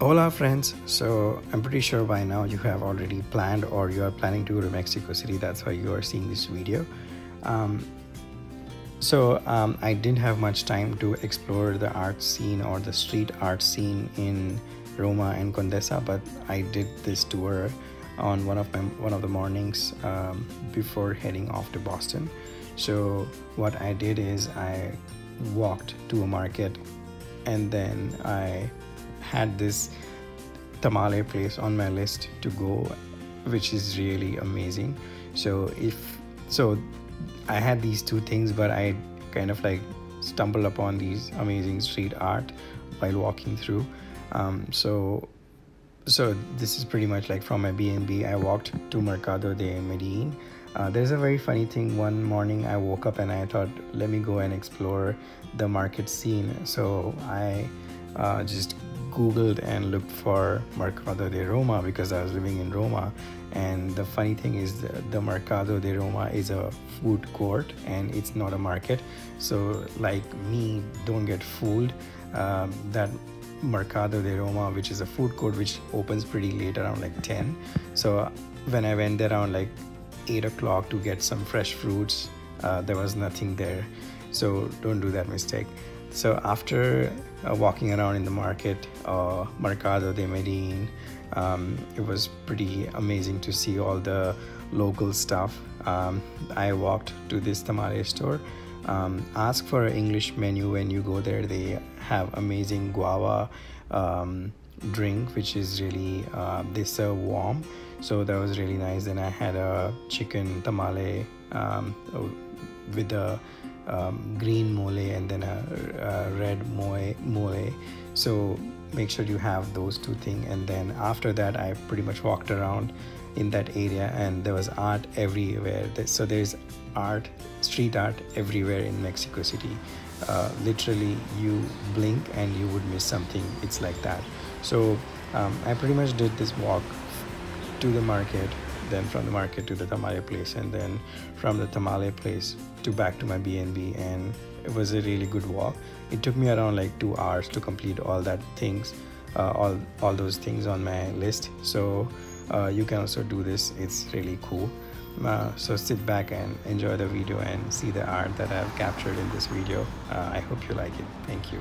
Hola, friends. So, I'm pretty sure by now you have already planned or you are planning to go to Mexico City. That's why you are seeing this video. Um, so, um, I didn't have much time to explore the art scene or the street art scene in Roma and Condesa, but I did this tour on one of my one of the mornings um, before heading off to Boston. So, what I did is I walked to a market and then I had this tamale place on my list to go which is really amazing. So if so i had these two things but i kind of like stumbled upon these amazing street art while walking through. Um, so so this is pretty much like from my B&B I walked to Mercado de Medellin. Uh, there's a very funny thing. One morning I woke up and I thought let me go and explore the market scene. So I uh, just googled and looked for Mercado de Roma because I was living in Roma. And the funny thing is the, the Mercado de Roma is a food court and it's not a market. So like me don't get fooled. Um, that Mercado de Roma which is a food court which opens pretty late around like 10 so when I went there around like 8 o'clock to get some fresh fruits uh, there was nothing there. So don't do that mistake so after uh, walking around in the market, uh, Mercado de Medellin, um, it was pretty amazing to see all the local stuff. Um, I walked to this tamale store. Um, ask for an English menu when you go there. They have amazing guava um, drink, which is really uh, they serve warm. So that was really nice. Then I had a chicken tamale um, with a um, green mole and then a, a red mole, mole. So make sure you have those two things. And then after that, I pretty much walked around in that area and there was art everywhere. So there's art, street art everywhere in Mexico City. Uh, literally, you blink and you would miss something. It's like that. So um, I pretty much did this walk to the market then from the market to the tamale place and then from the tamale place to back to my b&b and it was a really good walk it took me around like two hours to complete all that things uh, all all those things on my list so uh, you can also do this it's really cool uh, so sit back and enjoy the video and see the art that I've captured in this video. Uh, I hope you like it. Thank you.